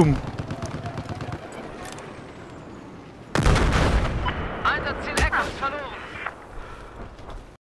Boom. Einsatzziel Eckhaus verloren.